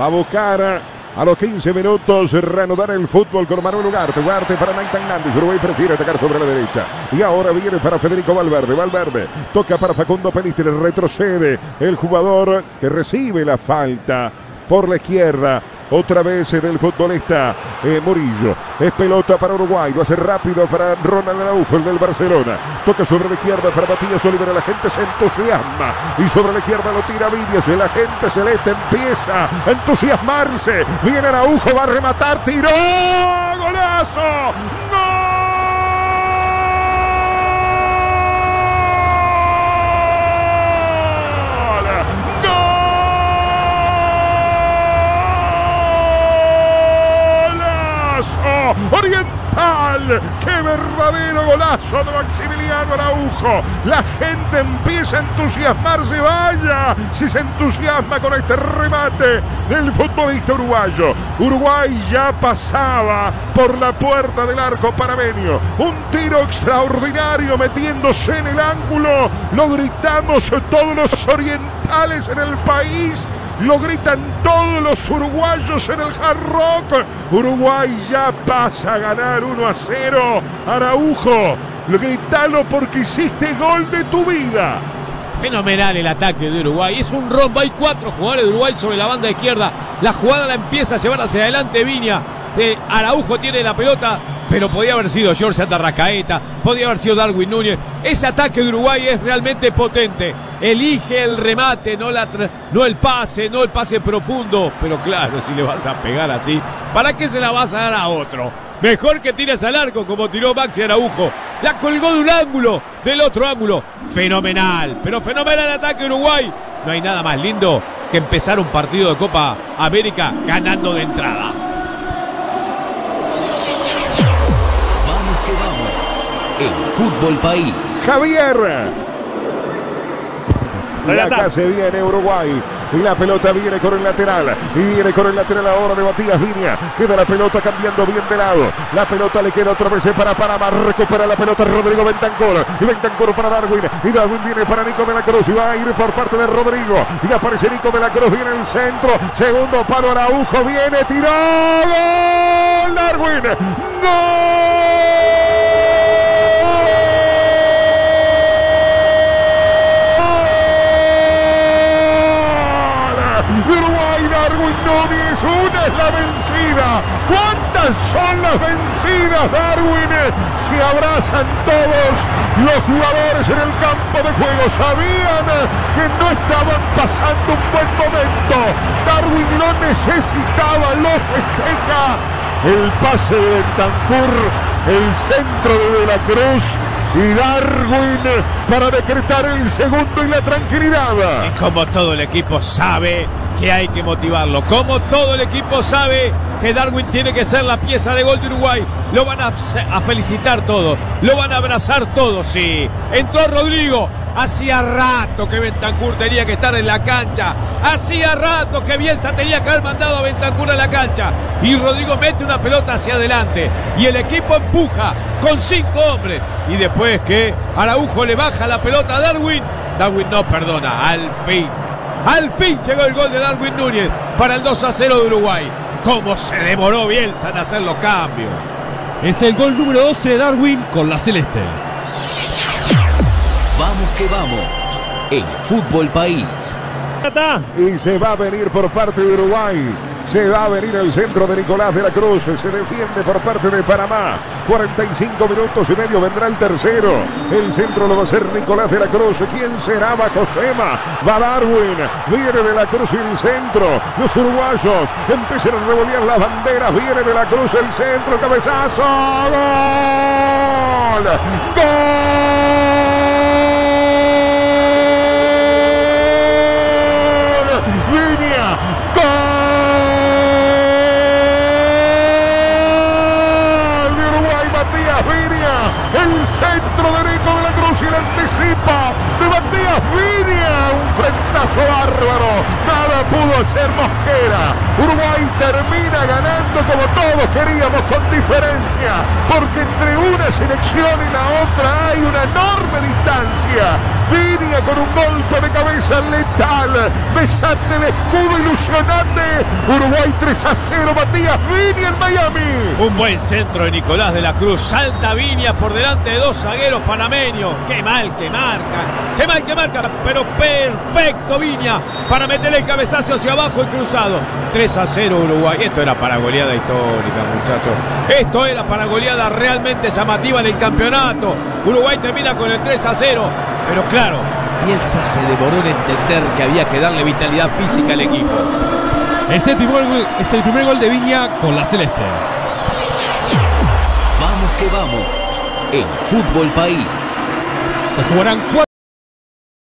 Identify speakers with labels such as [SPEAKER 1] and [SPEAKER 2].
[SPEAKER 1] Va a buscar a los 15 minutos reanudar el fútbol con Manuel Ugarte. Ugarte para Nathan Nández. Uruguay prefiere atacar sobre la derecha. Y ahora viene para Federico Valverde. Valverde toca para Facundo Pelistri. Retrocede el jugador que recibe la falta por la izquierda. Otra vez en el futbolista eh, Murillo. Es pelota para Uruguay. Lo hace rápido para Ronald Araujo, el del Barcelona. Toca sobre la izquierda para Matías Oliver. La gente se entusiasma. Y sobre la izquierda lo tira Vidias. Y la gente celeste empieza a entusiasmarse. Viene Araujo, va a rematar. Tiró. ¡Golazo! ¡Qué verdadero golazo de Maximiliano Araujo! La gente empieza a entusiasmarse. Vaya, si se entusiasma con este remate del futbolista uruguayo. Uruguay ya pasaba por la puerta del arco parameño. Un tiro extraordinario metiéndose en el ángulo. Lo gritamos todos los orientales en el país. Lo gritan todos los uruguayos en el Hard Rock. Uruguay ya pasa a ganar 1 a 0. Araujo, gritalo porque hiciste gol de tu vida.
[SPEAKER 2] Fenomenal el ataque de Uruguay. Es un rombo. Hay cuatro jugadores de Uruguay sobre la banda izquierda. La jugada la empieza a llevar hacia adelante Viña. Eh, Araujo tiene la pelota, pero podía haber sido George Atarracaeta, podía haber sido Darwin Núñez. Ese ataque de Uruguay es realmente potente. Elige el remate, no, la no el pase, no el pase profundo. Pero claro, si le vas a pegar así, ¿para qué se la vas a dar a otro? Mejor que tires al arco como tiró Maxi Araujo. La colgó de un ángulo, del otro ángulo. Fenomenal, pero fenomenal el ataque de Uruguay. No hay nada más lindo que empezar un partido de Copa América ganando de entrada.
[SPEAKER 3] en Fútbol País.
[SPEAKER 1] Javier. Y acá se viene Uruguay. Y la pelota viene con el lateral. Y viene con el lateral ahora de Matías Viña. Queda la pelota cambiando bien de lado. La pelota le queda otra vez para Panamá. Recupera la pelota Rodrigo Bentancor. Y Bentancor para Darwin. Y Darwin viene para Nico de la Cruz. Y va a ir por parte de Rodrigo. Y aparece Nico de la Cruz. Viene el centro. Segundo palo Araujo. Viene. Tiró. Gol. Darwin. Gol. Vencida. ¿Cuántas son las vencidas, Darwin? Se abrazan todos los jugadores en el campo de juego. Sabían que no estaban pasando un buen momento. Darwin lo necesitaba, lo festeja. El pase de Tancur, el centro de De la Cruz y Darwin para decretar el segundo y la tranquilidad.
[SPEAKER 2] Y como todo el equipo sabe que hay que motivarlo, como todo el equipo sabe que Darwin tiene que ser la pieza de gol de Uruguay, lo van a, felicitar todos, lo van a abrazar todos, sí. Entró Rodrigo, hacía rato que Bentancur tenía que estar en la cancha, hacía rato que Bielsa tenía que haber mandado a Bentancur a la cancha y Rodrigo mete una pelota hacia adelante y el equipo empuja con cinco hombres y después que Araujo le baja la pelota a Darwin, Darwin no perdona, al fin. Al fin llegó el gol de Darwin Núñez para el 2 a 0 de Uruguay. ¿Cómo se demoró Bielsa en hacer los cambios?
[SPEAKER 4] Es el gol número 12 de Darwin con la Celeste.
[SPEAKER 3] Vamos que vamos. En Fútbol País.
[SPEAKER 1] Y se va a venir por parte de Uruguay. Se va a venir el centro de Nicolás de la Cruz. Se defiende por parte de Panamá. 45 minutos y medio vendrá el tercero. El centro lo va a hacer Nicolás de la Cruz. ¿Quién será? Va Josema. Va Darwin. Viene de la Cruz y el centro. Los uruguayos empiezan a revolear las banderas. Viene de la Cruz el centro. Cabezazo. Gol. Gol. Línea. Gol de Uruguay, Matías Viña. El centro de Nico de la Cruz y el anticipa de Matías Viña. Un frentazo bárbaro. Nada pudo hacer Mosquera. Uruguay termina ganando como todos queríamos con diferencia. Porque entre una selección y la otra hay una enorme distancia. Viña con un golpe de cabeza letal. Besate el escudo ilusionante. Uruguay 3 a 0. Matías Viña en Miami.
[SPEAKER 2] Un buen centro de Nicolás de la Cruz. Salta Viña por delante de dos zagueros panameños. Qué mal que marca. Qué mal que marca. Pero perfecto Viña para meter el cabezazo hacia abajo y cruzado. 3 a 0 Uruguay. Esto era para goleada histórica, muchachos. Esto era para goleada realmente llamativa en el campeonato. Uruguay termina con el 3 a 0. Pero claro, Bielsa se demoró en entender que había que darle vitalidad física al equipo.
[SPEAKER 4] Es el primer, gol- es el primer gol de Viña con la celeste.
[SPEAKER 3] Vamos que vamos. En Fútbol País.
[SPEAKER 4] Se jugarán cuatro.